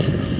you